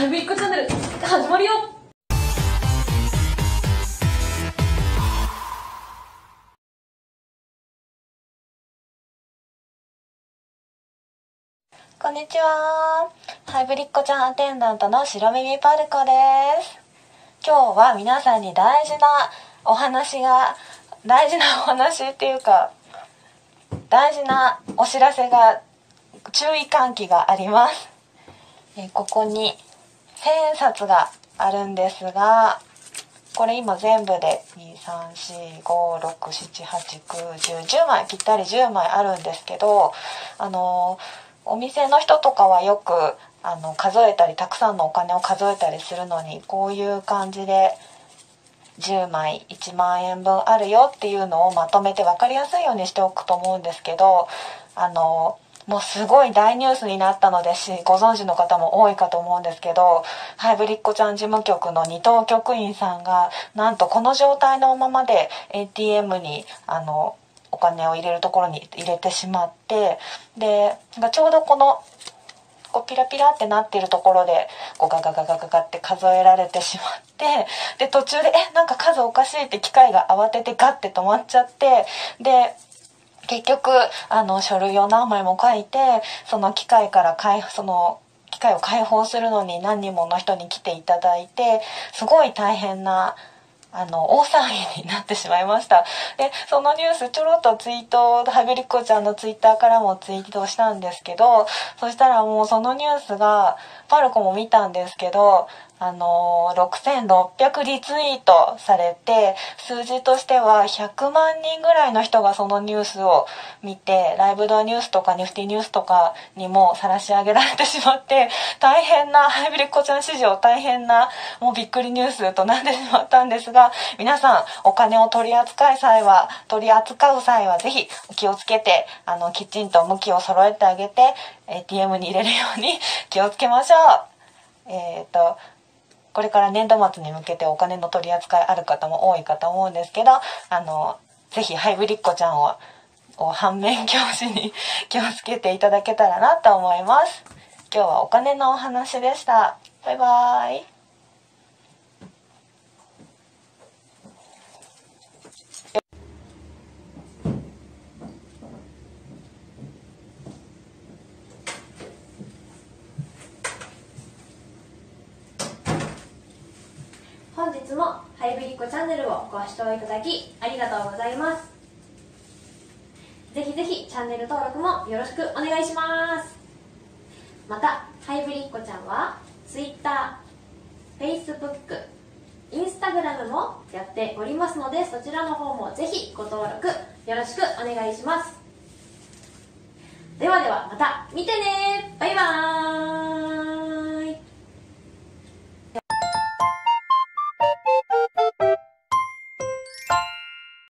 ハイブリックチャンネル始まるよこんにちは。ハイブリッコちゃんアテンダントの白耳パルコです。今日は皆さんに大事なお話が、大事なお話っていうか、大事なお知らせが、注意喚起があります。えここに千円札があるんですが、これ今全部で2、3、4、5、6、7、8、9、10、10枚ぴったり10枚あるんですけどあのお店の人とかはよくあの数えたりたくさんのお金を数えたりするのにこういう感じで10枚1万円分あるよっていうのをまとめて分かりやすいようにしておくと思うんですけどあのもうすごい大ニュースになったのでしご存知の方も多いかと思うんですけどハイブリッコちゃん事務局の二等局員さんがなんとこの状態のままで ATM にあのお金を入れるところに入れてしまってでちょうどこのこうピラピラってなってるところでこうガガガガガガって数えられてしまってで途中で「えなんか数おかしい」って機械が慌ててガッて止まっちゃってで結局あの書類を何枚も書いてその機械から解その機械を解放するのに何人もの人に来ていただいてすごい大変なあの大騒ぎになってしまいました。でそのニュースちょろっとツイートハビリコちゃんのツイッターからもツイートしたんですけどそしたらもうそのニュースがパルコも見たんですけどあの6600リツイートされて数字としては100万人ぐらいの人がそのニュースを見てライブドアニュースとかニフティニュースとかにも晒し上げられてしまって大変なハイブリッコちゃん史上大変なもうびっくりニュースとなってしまったんですが皆さんお金を取り扱い際は取り扱う際はぜひ気をつけてあのきちんと向きを揃えてあげて ATM に入れるように 気をつけましょう。えーとこれから年度末に向けてお金の取り扱いある方も多いかと思うんですけどあのぜひハイブリッコちゃんをを反面教師に 気をつけていただけたらなと思います。今日はお金のお話でした。バイバーイ。本日もハイブリッコチャンネルをご視聴いただきありがとうございます。ぜひぜひチャンネル登録もよろしくお願いします。またハイブリッコちゃんは TwitterFacebook インスタグラムもやっておりますのでそちらの方もぜひご登録よろしくお願いします。ではではまた見てねバイバーイ。